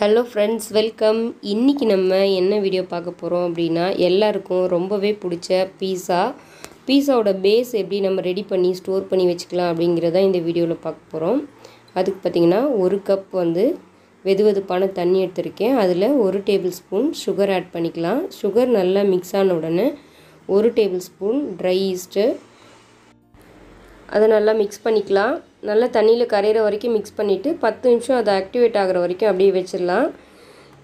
Hello friends welcome இன்றைக்கி நம்ம என்ன வீடியோ பார்க்க போகிறோம் அப்படின்னா எல்லாருக்கும் ரொம்பவே பிடிச்ச பீஸா பீஸாவோட பேஸ் எப்படி நம்ம ரெடி பண்ணி ஸ்டோர் பண்ணி வச்சுக்கலாம் அப்படிங்கிறத இந்த வீடியோவில் பார்க்க போகிறோம் அதுக்கு பார்த்திங்கன்னா ஒரு கப் வந்து வெது வெதுப்பான தண்ணி எடுத்திருக்கேன். அதில் ஒரு டேபிள் ஸ்பூன் சுகர் ஆட் பண்ணிக்கலாம். சுகர் நல்லா மிக்ஸ் ஆன உடனே ஒரு டேபிள் ஸ்பூன் ட்ரை ஈஸ்ட்டு அதை நல்லா மிக்ஸ் பண்ணிக்கலாம். நல்லா தண்ணியில் கரையிற வரைக்கும் மிக்ஸ் பண்ணிவிட்டு பத்து நிமிஷம் அதை ஆக்டிவேட் ஆகிற வரைக்கும் அப்படியே வச்சிடலாம்.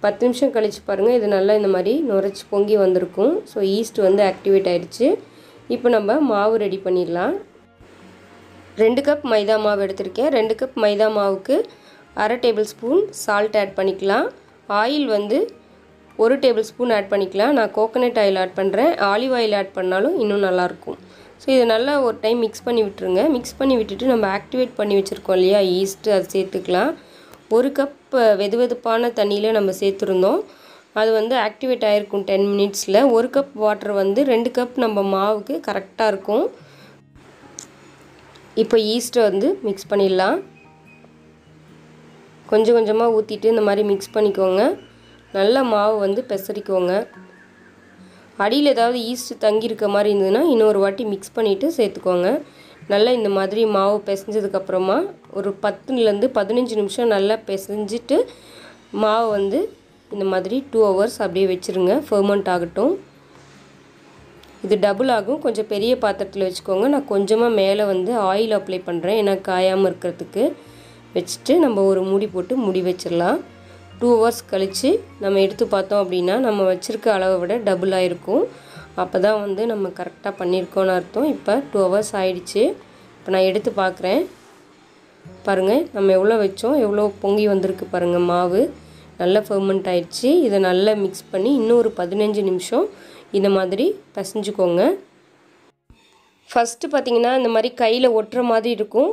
பத்து நிமிஷம் கழித்து பாருங்கள் இது நல்லா இந்த மாதிரி நுரைச்சி பொங்கி வந்திருக்கும். ஸோ ஈஸ்ட் வந்து ஆக்டிவேட் ஆகிடுச்சு இப்போ நம்ம மாவு ரெடி பண்ணிடலாம். ரெண்டு கப் மைதா மாவு எடுத்திருக்கேன். ரெண்டு கப் மைதா மாவுக்கு அரை டேபிள் ஸ்பூன் சால்ட் ஆட் பண்ணிக்கலாம். ஆயில் வந்து ஒரு டேபிள் ஸ்பூன் ஆட் பண்ணிக்கலாம். நான் கோகனட் ஆயில் ஆட் பண்ணுறேன் ஆலிவ் ஆயில் ஆட் பண்ணாலும் இன்னும் நல்லாயிருக்கும் ஸோ இதை நல்லா ஒரு டைம் மிக்ஸ் பண்ணி விட்டுருங்க. மிக்ஸ் பண்ணி விட்டுட்டு நம்ம ஆக்டிவேட் பண்ணி வச்சுருக்கோம் இல்லையா? ஈஸ்ட்டு அது சேர்த்துக்கலாம். ஒரு கப் வெது வெதுப்பான தண்ணியில் நம்ம சேர்த்துருந்தோம். அது வந்து ஆக்டிவேட் ஆகிருக்கும் டென் மினிட்ஸில் ஒரு கப் வாட்டர் வந்து ரெண்டு கப் நம்ம மாவுக்கு கரெக்டாக இருக்கும். இப்போ ஈஸ்ட்டை வந்து மிக்ஸ் பண்ணிடலாம். கொஞ்சம் கொஞ்சமாக ஊற்றிட்டு இந்த மாதிரி மிக்ஸ் பண்ணிக்கோங்க. நல்லா மாவு வந்து பெசரிக்கோங்க. அடியில் ஏதாவது ஈஸ்ட்டு தங்கியிருக்க மாதிரி இருந்ததுன்னா இன்னொரு வாட்டி மிக்ஸ் பண்ணிவிட்டு சேர்த்துக்கோங்க. நல்லா இந்த மாதிரி மாவு பிசைஞ்சதுக்கப்புறமா ஒரு பத்துலேருந்து பதினஞ்சு நிமிஷம் நல்லா பிசைஞ்சிட்டு மாவு வந்து இந்த மாதிரி டூ ஹவர்ஸ் அப்படியே வச்சுருங்க. ஃபர்மெண்ட் ஆகட்டும். இது டபுள் ஆகும். கொஞ்சம் பெரிய பாத்திரத்தில் வச்சுக்கோங்க. நான் கொஞ்சமாக மேலே வந்து ஆயில் அப்ளை பண்ணுறேன் ஏன்னா காயாமல் இருக்கிறதுக்கு. வச்சுட்டு நம்ம ஒரு மூடி போட்டு முடி வச்சிடலாம். டூ ஹவர்ஸ் கழித்து நம்ம எடுத்து பார்த்தோம் அப்படின்னா நம்ம வச்சுருக்க அளவை விட டபுள் ஆகிருக்கும் அப்போ தான் வந்து நம்ம கரெக்டாக பண்ணியிருக்கோன்னு அர்த்தம். இப்போ டூ ஹவர்ஸ் ஆயிடுச்சு. இப்போ நான் எடுத்து பார்க்குறேன். பாருங்கள் நம்ம எவ்வளோ வச்சோம் எவ்வளோ பொங்கி வந்திருக்கு பாருங்கள் மாவு. நல்லா ஃபர்மெண்ட் ஆயிடுச்சு. இதை நல்லா மிக்ஸ் பண்ணி இன்னும் ஒரு பதினஞ்சு நிமிஷம் இந்த மாதிரி பசைஞ்சுக்கோங்க. ஃபஸ்ட்டு பார்த்திங்கன்னா இந்த மாதிரி கையில் ஒட்டுற மாதிரி இருக்கும்.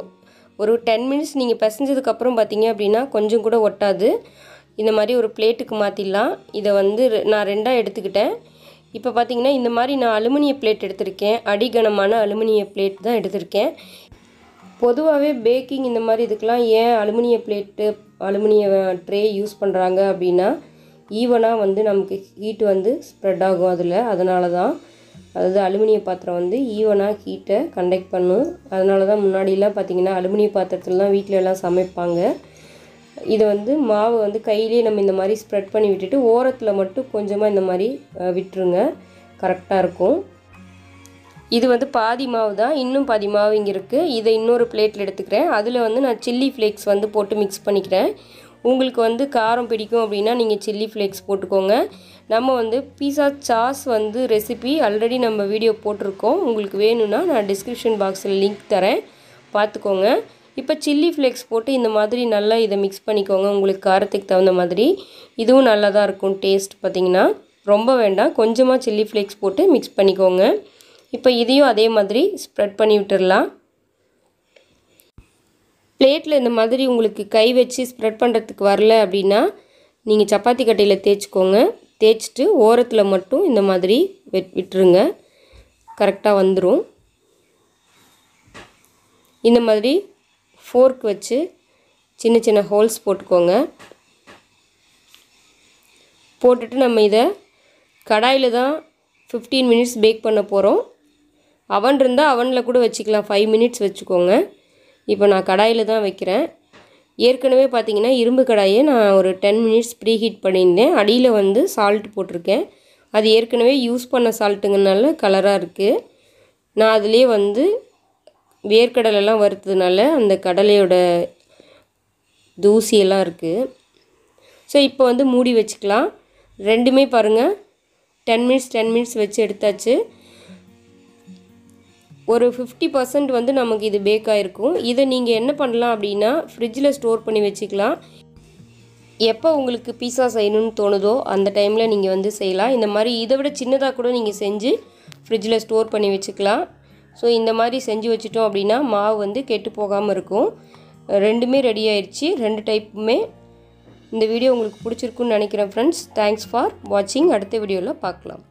ஒரு டென் மினிட்ஸ் நீங்கள் பசைஞ்சதுக்கப்புறம் பார்த்தீங்க அப்படின்னா கொஞ்சம் கூட ஒட்டாது. இந்த மாதிரி ஒரு பிளேட்டுக்கு மாற்றிடலாம் இதை வந்து நான் ரெண்டாக எடுத்துக்கிட்டேன். இப்போ பார்த்தீங்கன்னா இந்த மாதிரி நான் அலுமினிய பிளேட் எடுத்திருக்கேன். அடிகனமான அலுமினிய பிளேட் தான் எடுத்திருக்கேன். பொதுவாகவே பேக்கிங் இந்த மாதிரி இதுக்கெலாம் ஏன் அலுமினிய பிளேட்டு அலுமினிய ட்ரே யூஸ் பண்ணுறாங்க அப்படின்னா ஈவனாக வந்து நமக்கு ஹீட் வந்து ஸ்ப்ரெட் ஆகும் அதில். அதனால தான் அதாவது அலுமினிய பாத்திரம் வந்து ஈவனாக ஹீட்டை கண்டக்ட் பண்ணும். அதனால தான் முன்னாடிலாம் பார்த்திங்கன்னா அலுமினிய பாத்திரத்துலலாம் வீட்டிலலாம் சமைப்பாங்க. இதை வந்து மாவு வந்து கையிலே நம்ம இந்த மாதிரி ஸ்ப்ரெட் பண்ணி விட்டுட்டு ஓரத்தில் மட்டும் கொஞ்சமாக இந்த மாதிரி விட்டுருங்க. கரெக்டாக இருக்கும். இது வந்து பாதி மாவு தான். இன்னும் பாதி மாவு இங்கே இருக்குது இதை இன்னொரு பிளேட்டில் எடுத்துக்கிறேன். அதில் வந்து நான் சில்லி ஃப்ளேக்ஸ் வந்து போட்டு மிக்ஸ் பண்ணிக்கிறேன். உங்களுக்கு வந்து காரம் பிடிக்கும் அப்படின்னா நீங்கள் சில்லி ஃப்ளேக்ஸ் போட்டுக்கோங்க. நம்ம வந்து பீஸா சாஸ் வந்து ரெசிபி ஆல்ரெடி நம்ம வீடியோ போட்டிருக்கோம். உங்களுக்கு வேணும்னா நான் டிஸ்கிரிப்ஷன் பாக்ஸில் லிங்க் தரேன். பார்த்துக்கோங்க. இப்போ சில்லி ஃப்ளேக்ஸ் போட்டு இந்த மாதிரி நல்லா இதை மிக்ஸ் பண்ணிக்கோங்க. உங்களுக்கு காரத்துக்கு தகுந்த மாதிரி. இதுவும் நல்லா தான் இருக்கும். டேஸ்ட் பார்த்திங்கன்னா ரொம்ப வேண்டாம். கொஞ்சமாக சில்லி ஃப்ளேக்ஸ் போட்டு மிக்ஸ் பண்ணிக்கோங்க. இப்போ இதையும் அதே மாதிரி ஸ்ப்ரெட் பண்ணி விட்டுடலாம் பிளேட்டில் இந்த மாதிரி உங்களுக்கு கை வச்சு ஸ்ப்ரெட் பண்ணுறதுக்கு வரல அப்படின்னா நீங்கள் சப்பாத்தி கட்டையில் தேய்ச்சிக்கோங்க. தேய்ச்சிட்டு ஓரத்தில் மட்டும் இந்த மாதிரி வெட் விட்டுருங்க. கரெக்டாக வந்துடும் இந்த மாதிரி ஃபோர்க் வச்சு சின்ன சின்ன ஹோல்ஸ் போட்டுக்கோங்க. போட்டுட்டு நம்ம இதை கடாயில் தான் ஃபிஃப்டீன் மினிட்ஸ் பேக் பண்ண போகிறோம் அவன் இருந்தால் அவனில் கூட வச்சுக்கலாம். ஃபைவ் மினிட்ஸ் வச்சுக்கோங்க. இப்போ நான் கடாயில் தான் வைக்கிறேன். ஏற்கனவே பார்த்தீங்கன்னா இரும்பு கடாயை நான் ஒரு டென் மினிட்ஸ் ப்ரீ ஹீட் பண்ணியிருந்தேன். அடியில் வந்து சால்ட் போட்டிருக்கேன். அது ஏற்கனவே யூஸ் பண்ண சால்ட்டுங்கனால கலராக இருக்குது நான் அதிலே வந்து வேர்க்கடலெல்லாம் வறுத்ததுனால அந்த கடலையோட தூசியெல்லாம் இருக்குது ஸோ இப்போ வந்து மூடி வச்சுக்கலாம். ரெண்டுமே பாருங்கள் டென் மினிட்ஸ் டென் மினிட்ஸ் வச்சு எடுத்தாச்சு. ஒரு ஃபிஃப்டி பர்சன்ட் வந்து நமக்கு இது பேக் ஆகிருக்கும் இதை நீங்கள் என்ன பண்ணலாம் அப்படின்னா ஃப்ரிட்ஜில் ஸ்டோர் பண்ணி வச்சுக்கலாம். எப்போ உங்களுக்கு பீஸா செய்யணும்னு தோணுதோ அந்த டைமில் நீங்கள் வந்து செய்யலாம். இந்த மாதிரி இதை விட சின்னதாக கூட நீங்கள் செஞ்சு ஃப்ரிட்ஜில் ஸ்டோர் பண்ணி வச்சுக்கலாம். ஸோ இந்த மாதிரி செஞ்சு வச்சிட்டோம் அப்படின்னா மாவு வந்து கெட்டு போகாமல் இருக்கும். ரெண்டுமே ரெடி ஆயிடுச்சு ரெண்டு டைப்புமே இந்த வீடியோ உங்களுக்கு பிடிச்சிருக்குன்னு நினைக்கிறேன் ஃப்ரெண்ட்ஸ் தேங்க்ஸ் ஃபார் வாட்சிங் அடுத்த வீடியோவில் பார்க்கலாம்.